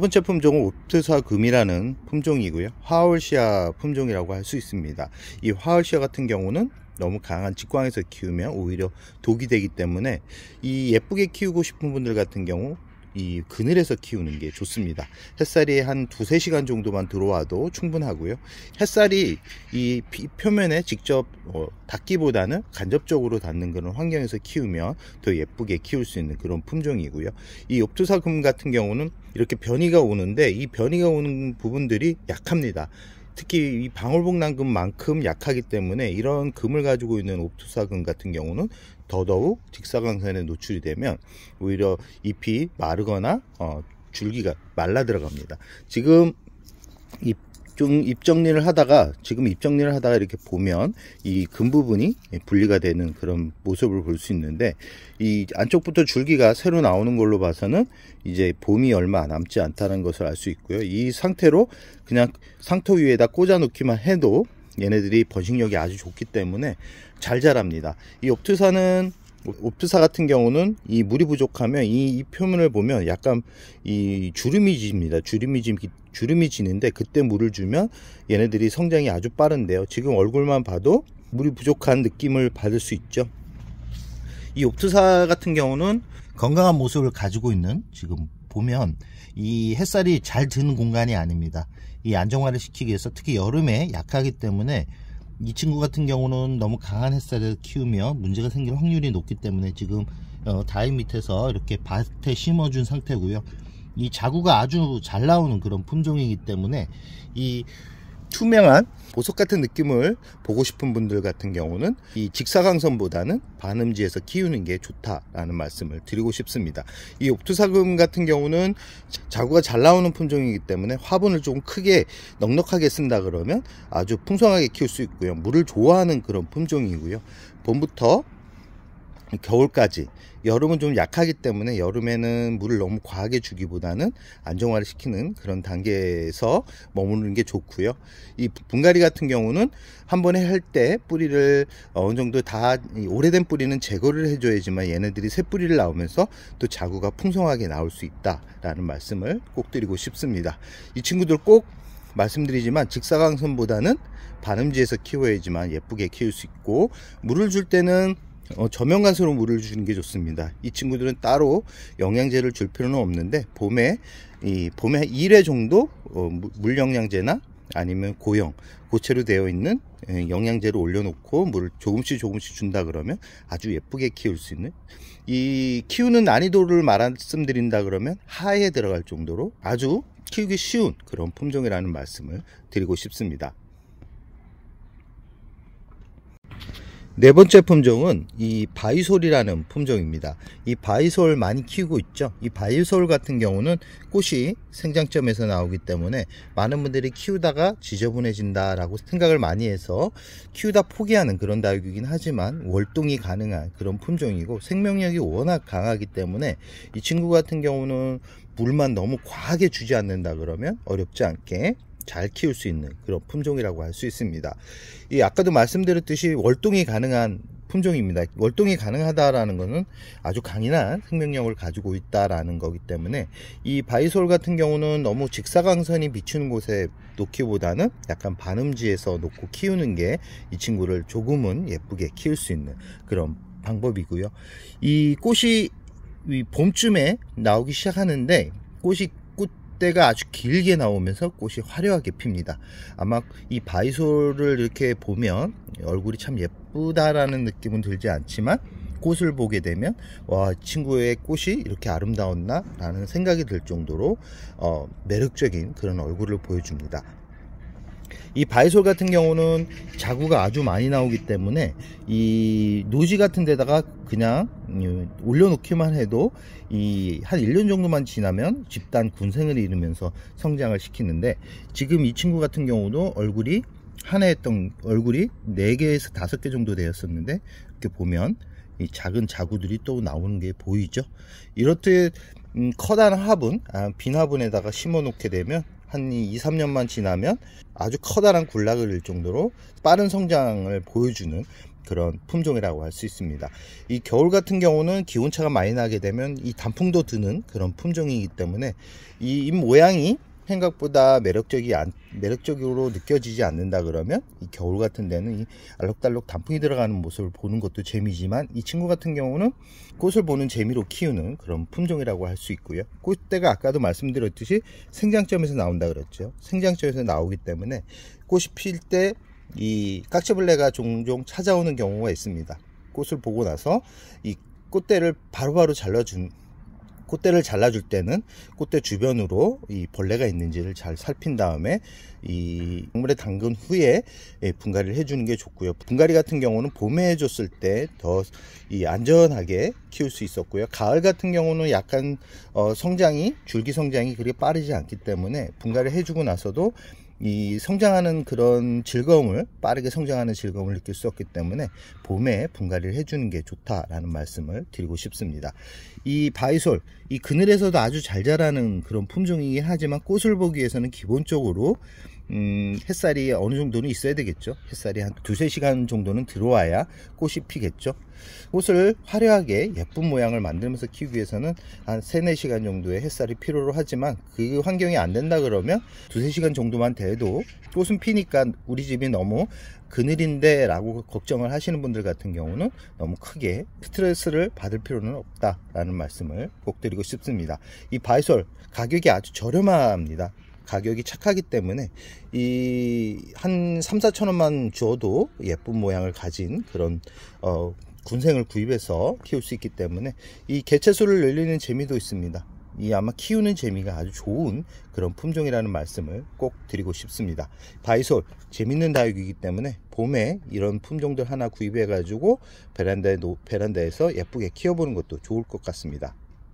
두 번째 품종은 옵트사 금이라는 품종이고요. 화월시아 품종이라고 할 수 있습니다. 이 화월시아 같은 경우는 너무 강한 직광에서 키우면 오히려 독이 되기 때문에 이 예쁘게 키우고 싶은 분들 같은 경우 이 그늘에서 키우는 게 좋습니다. 햇살이 한 두세 시간 정도만 들어와도 충분하고요. 햇살이 이 표면에 직접 어, 닿기보다는 간접적으로 닿는 그런 환경에서 키우면 더 예쁘게 키울 수 있는 그런 품종이고요. 이 옵투사금 같은 경우는 이렇게 변이가 오는데 이 변이가 오는 부분들이 약합니다. 특히 이 방울복난금만큼 약하기 때문에 이런 금을 가지고 있는 옵투사금 같은 경우는 더더욱 직사광선에 노출이 되면 오히려 잎이 마르거나 어, 줄기가 말라 들어갑니다. 지금 잎, 좀 입정리를 하다가 지금 입정리를 하다가 이렇게 보면 이금 부분이 분리가 되는 그런 모습을 볼 수 있는데 이 안쪽부터 줄기가 새로 나오는 걸로 봐서는 이제 봄이 얼마 남지 않다는 것을 알 수 있고요. 이 상태로 그냥 상토 위에다 꽂아 놓기만 해도 얘네들이 번식력이 아주 좋기 때문에 잘 자랍니다. 이 옵트사는 옵트사 같은 경우는 이 물이 부족하면 이, 이 표면을 보면 약간 이 주름이 집니다. 주름이 지, 주름이 지는데 그때 물을 주면 얘네들이 성장이 아주 빠른데요. 지금 얼굴만 봐도 물이 부족한 느낌을 받을 수 있죠. 이 옵트사 같은 경우는 건강한 모습을 가지고 있는 지금 보면 이 햇살이 잘 드는 공간이 아닙니다. 이 안정화를 시키기 위해서 특히 여름에 약하기 때문에 이 친구 같은 경우는 너무 강한 햇살을 키우면 문제가 생길 확률이 높기 때문에 지금 어, 다임 밑에서 이렇게 밭에 심어준 상태고요. 이 자구가 아주 잘 나오는 그런 품종이기 때문에 이 투명한 보석 같은 느낌을 보고 싶은 분들 같은 경우는 이 직사광선보다는 반음지에서 키우는 게 좋다라는 말씀을 드리고 싶습니다. 이 옵투사금 같은 경우는 자구가 잘 나오는 품종이기 때문에 화분을 조금 크게 넉넉하게 쓴다 그러면 아주 풍성하게 키울 수 있고요. 물을 좋아하는 그런 품종이고요. 봄부터 겨울까지 여름은 좀 약하기 때문에 여름에는 물을 너무 과하게 주기보다는 안정화를 시키는 그런 단계에서 머무르는 게 좋고요. 이 분갈이 같은 경우는 한 번에 할 때 뿌리를 어느 정도 다 오래된 뿌리는 제거를 해줘야지만 얘네들이 새 뿌리를 나오면서 또 자구가 풍성하게 나올 수 있다라는 말씀을 꼭 드리고 싶습니다. 이 친구들 꼭 말씀드리지만 직사광선보다는 반음지에서 키워야지만 예쁘게 키울 수 있고 물을 줄 때는 어, 저면간수로 물을 주는 게 좋습니다. 이 친구들은 따로 영양제를 줄 필요는 없는데 봄에 이 봄에 1회 정도 어, 물 영양제나 아니면 고형 고체로 되어 있는 예, 영양제를 올려놓고 물을 조금씩 조금씩 준다 그러면 아주 예쁘게 키울 수 있는 이 키우는 난이도를 말씀드린다 그러면 하에 들어갈 정도로 아주 키우기 쉬운 그런 품종이라는 말씀을 드리고 싶습니다. 네 번째 품종은 이 바이솔이라는 품종입니다. 이 바이솔 많이 키우고 있죠. 이 바이솔 같은 경우는 꽃이 생장점에서 나오기 때문에 많은 분들이 키우다가 지저분해진다라고 생각을 많이 해서 키우다 포기하는 그런 다육이긴 하지만 월동이 가능한 그런 품종이고 생명력이 워낙 강하기 때문에 이 친구 같은 경우는 물만 너무 과하게 주지 않는다 그러면 어렵지 않게 잘 키울 수 있는 그런 품종이라고 할 수 있습니다. 이 아까도 말씀드렸듯이 월동이 가능한 품종입니다. 월동이 가능하다라는 것은 아주 강인한 생명력을 가지고 있다라는 거기 때문에 이 바이솔 같은 경우는 너무 직사광선이 비추는 곳에 놓기보다는 약간 반음지에서 놓고 키우는 게 이 친구를 조금은 예쁘게 키울 수 있는 그런 방법이고요. 이 꽃이 봄쯤에 나오기 시작하는데 꽃이 때가 아주 길게 나오면서 꽃이 화려하게 핍니다. 아마 이 바이솔을 이렇게 보면 얼굴이 참 예쁘다라는 느낌은 들지 않지만 꽃을 보게 되면 와 친구의 꽃이 이렇게 아름다웠나 라는 생각이 들 정도로 어, 매력적인 그런 얼굴을 보여줍니다. 이 바이솔 같은 경우는 자구가 아주 많이 나오기 때문에 이 노지 같은 데다가 그냥 올려놓기만 해도 이 한 1년 정도만 지나면 집단 군생을 이루면서 성장을 시키는데 지금 이 친구 같은 경우도 얼굴이 하나 했던 얼굴이 4개에서 5개 정도 되었었는데 이렇게 보면 이 작은 자구들이 또 나오는 게 보이죠? 이렇듯 음, 커다란 화분 아, 빈 화분에다가 심어 놓게 되면 한 2, 3년만 지나면 아주 커다란 굴락을 일 정도로 빠른 성장을 보여주는 그런 품종이라고 할 수 있습니다. 이 겨울 같은 경우는 기온차가 많이 나게 되면 이 단풍도 드는 그런 품종이기 때문에 이 잎 모양이 생각보다 매력적이 안, 매력적으로 느껴지지 않는다 그러면 이 겨울 같은 데는 이 알록달록 단풍이 들어가는 모습을 보는 것도 재미지만 이 친구 같은 경우는 꽃을 보는 재미로 키우는 그런 품종이라고 할 수 있고요. 꽃대가 아까도 말씀드렸듯이 생장점에서 나온다 그랬죠. 생장점에서 나오기 때문에 꽃이 필 때 이 깍지벌레가 종종 찾아오는 경우가 있습니다. 꽃을 보고 나서 이 꽃대를 바로바로 잘라준 꽃대를 잘라줄 때는 꽃대 주변으로 이 벌레가 있는지를 잘 살핀 다음에 이 물에 담근 후에 예, 분갈이를 해주는 게 좋고요. 분갈이 같은 경우는 봄에 해줬을 때 더 이 안전하게 키울 수 있었고요. 가을 같은 경우는 약간 어 성장이 줄기 성장이 그렇게 빠르지 않기 때문에 분갈이 해주고 나서도 이 성장하는 그런 즐거움을 빠르게 성장하는 즐거움을 느낄 수 없기 때문에 봄에 분갈이를 해주는 게 좋다라는 말씀을 드리고 싶습니다. 이 바이솔 이 그늘에서도 아주 잘 자라는 그런 품종이긴 하지만 꽃을 보기 위해서는 기본적으로 음, 햇살이 어느 정도는 있어야 되겠죠. 햇살이 한 두세 시간 정도는 들어와야 꽃이 피겠죠. 꽃을 화려하게 예쁜 모양을 만들면서 키우기 위해서는 한 3, 4시간 정도의 햇살이 필요로 하지만 그 환경이 안 된다 그러면 두세 시간 정도만 돼도 꽃은 피니까 우리 집이 너무 그늘인데 라고 걱정을 하시는 분들 같은 경우는 너무 크게 스트레스를 받을 필요는 없다라는 말씀을 꼭 드리고 싶습니다. 이 바이솔 가격이 아주 저렴합니다. 가격이 착하기 때문에 이 한 3, 4천 원만 주어도 예쁜 모양을 가진 그런 어 군생을 구입해서 키울 수 있기 때문에 이 개체수를 늘리는 재미도 있습니다. 이 아마 키우는 재미가 아주 좋은 그런 품종이라는 말씀을 꼭 드리고 싶습니다. 바이솔 재밌는 다육이기 때문에 봄에 이런 품종들 하나 구입해 가지고 베란다에 베란다에서 예쁘게 키워보는 것도 좋을 것 같습니다.